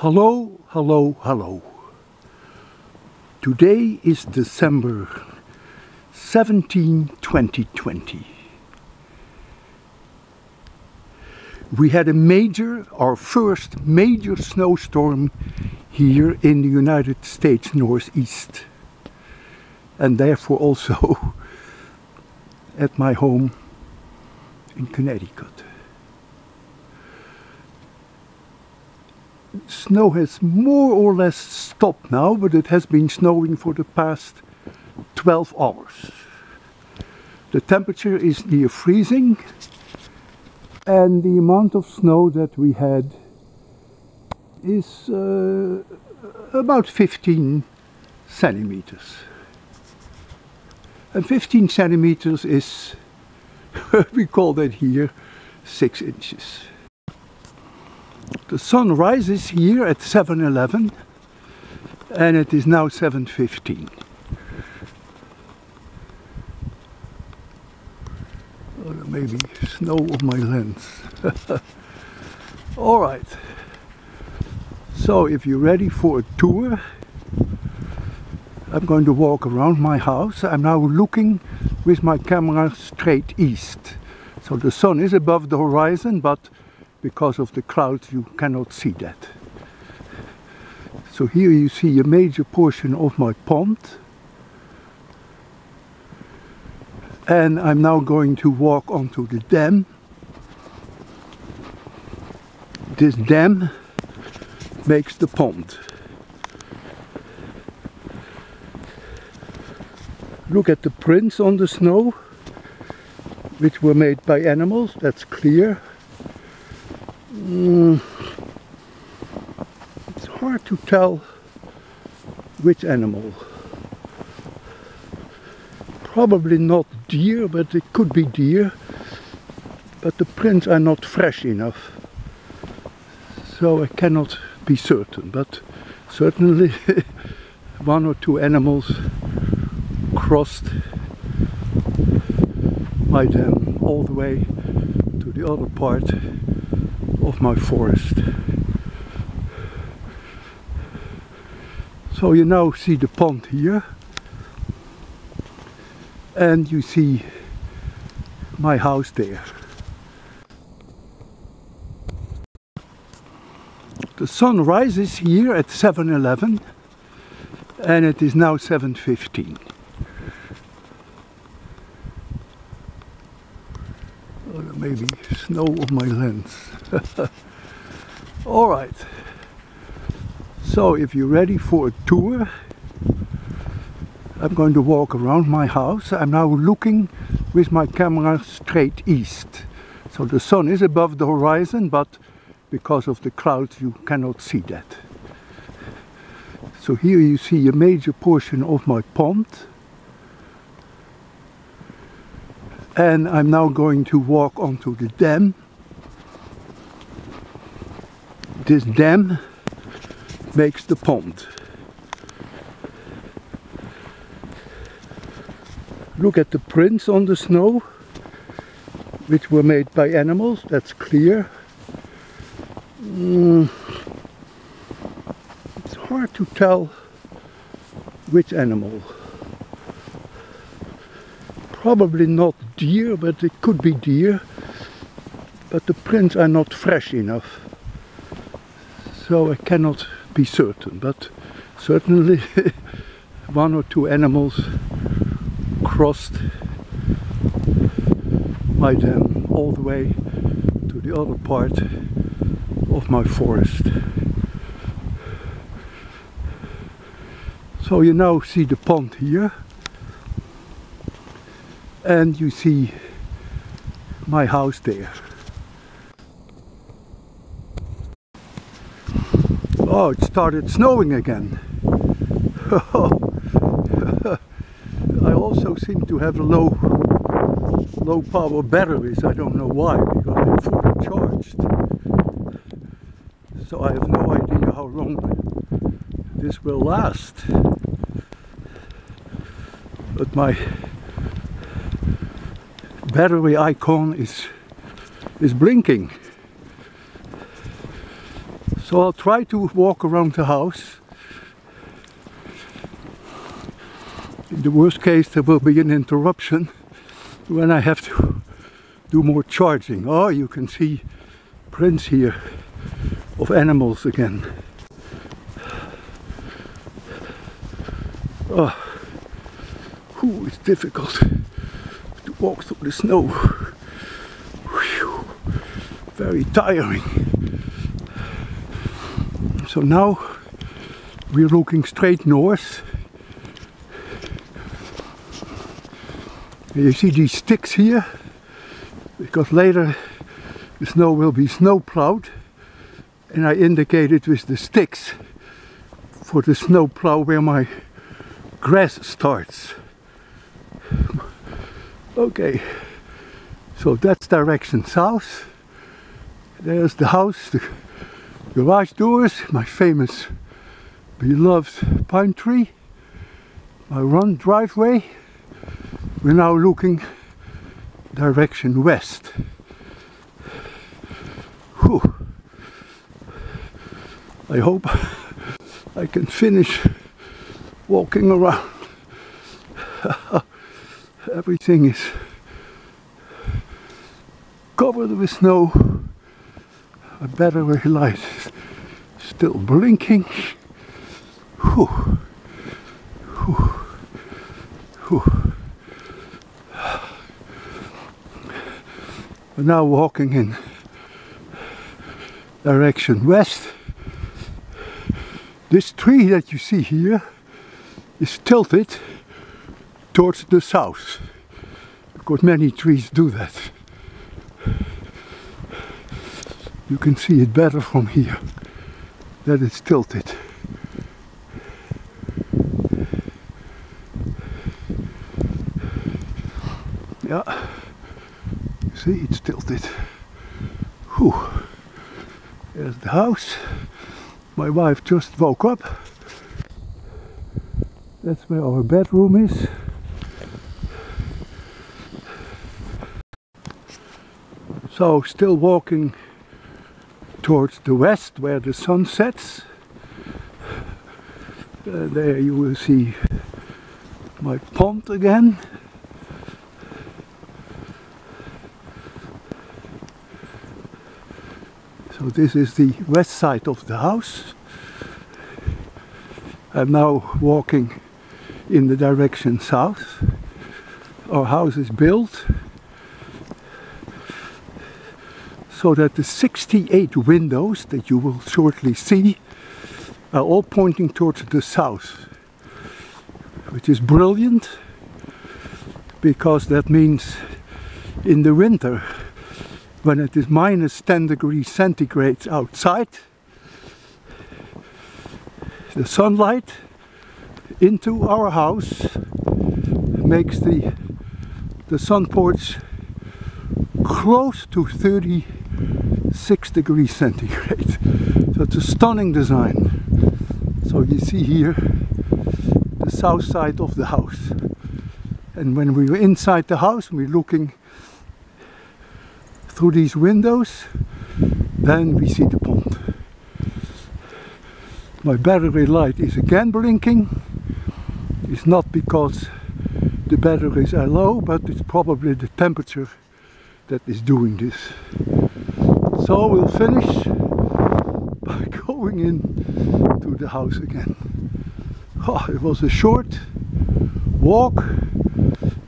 Hello, hello, hello. Today is December 17, 2020. We had a major, our first major snowstorm here in the United States Northeast. And therefore also at my home in Connecticut. Snow has more or less stopped now, but it has been snowing for the past 12 hours. The temperature is near freezing and the amount of snow that we had is uh, about 15 centimeters. And 15 centimeters is, we call that here, 6 inches. The sun rises here at 7.11 and it is now 7.15. maybe snow on my lens. Alright, so if you're ready for a tour, I'm going to walk around my house. I'm now looking with my camera straight east. So the sun is above the horizon, but because of the clouds you cannot see that. So here you see a major portion of my pond. And I'm now going to walk onto the dam. This dam makes the pond. Look at the prints on the snow, which were made by animals, that's clear. Mm. It's hard to tell which animal. Probably not deer, but it could be deer. But the prints are not fresh enough. So I cannot be certain, but certainly one or two animals crossed my dam all the way to the other part of my forest. So you now see the pond here and you see my house there. The sun rises here at 7.11 and it is now 7.15. maybe snow on my lens. Alright, so if you're ready for a tour, I'm going to walk around my house. I'm now looking with my camera straight east. So the sun is above the horizon, but because of the clouds you cannot see that. So here you see a major portion of my pond. And I'm now going to walk onto the dam. This dam makes the pond. Look at the prints on the snow, which were made by animals, that's clear. Mm. It's hard to tell which animal. Probably not deer, but it could be deer. But the prints are not fresh enough. So I cannot be certain, but certainly one or two animals crossed my dam all the way to the other part of my forest. So you now see the pond here and you see my house there. Oh, it started snowing again. I also seem to have low low power batteries. I don't know why, because they're fully charged. So I have no idea how long this will last. But my battery icon is is blinking So I'll try to walk around the house. In the worst case there will be an interruption when I have to do more charging. Oh, you can see prints here of animals again. Oh, Ooh, it's difficult to walk through the snow. Whew. Very tiring. So now we're looking straight north. You see these sticks here because later the snow will be snow plowed and I indicated with the sticks for the snow plow where my grass starts. Okay, so that's direction south. There's the house, the garage doors, my famous beloved pine tree, my run driveway. We're now looking direction west. Whew. I hope I can finish walking around. Everything is covered with snow. A battery light is still blinking. Whew. Whew. Whew. We're now walking in direction west. This tree that you see here is tilted towards the south. because many trees do that. You can see it better from here that it's tilted. Yeah, see it's tilted. Whew. There's the house. My wife just woke up. That's where our bedroom is. So still walking towards the west where the sun sets. Uh, there you will see my pond again. So this is the west side of the house. I'm now walking in the direction south. Our house is built so that the 68 windows that you will shortly see are all pointing towards the south which is brilliant because that means in the winter when it is minus 10 degrees centigrade outside the sunlight into our house makes the the sun porch close to 36 degrees centigrade. So it's a stunning design. So you see here the south side of the house. And when we were inside the house we're looking through these windows then we see the pond. My battery light is again blinking. It's not because the batteries are low but it's probably the temperature that is doing this so we'll finish by going in to the house again oh, it was a short walk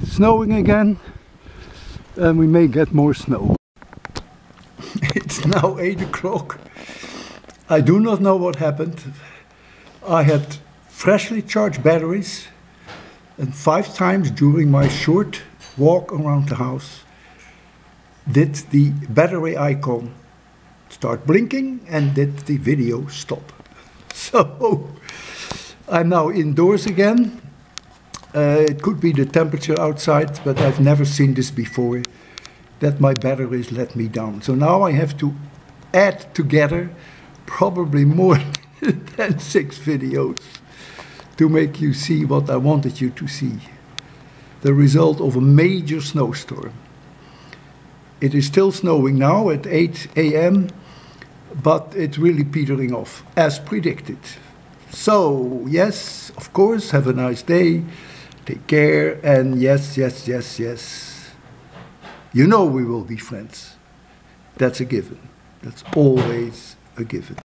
it's snowing again and we may get more snow it's now 8 o'clock. I do not know what happened. I had freshly charged batteries and five times during my short walk around the house did the battery icon start blinking and did the video stop. So I'm now indoors again. Uh, it could be the temperature outside, but I've never seen this before that my batteries let me down. So now I have to add together probably more than six videos to make you see what I wanted you to see. The result of a major snowstorm. It is still snowing now at 8 a.m. but it's really petering off as predicted. So, yes, of course, have a nice day, take care, and yes, yes, yes, yes. You know we will be friends. That's a given. That's always a given.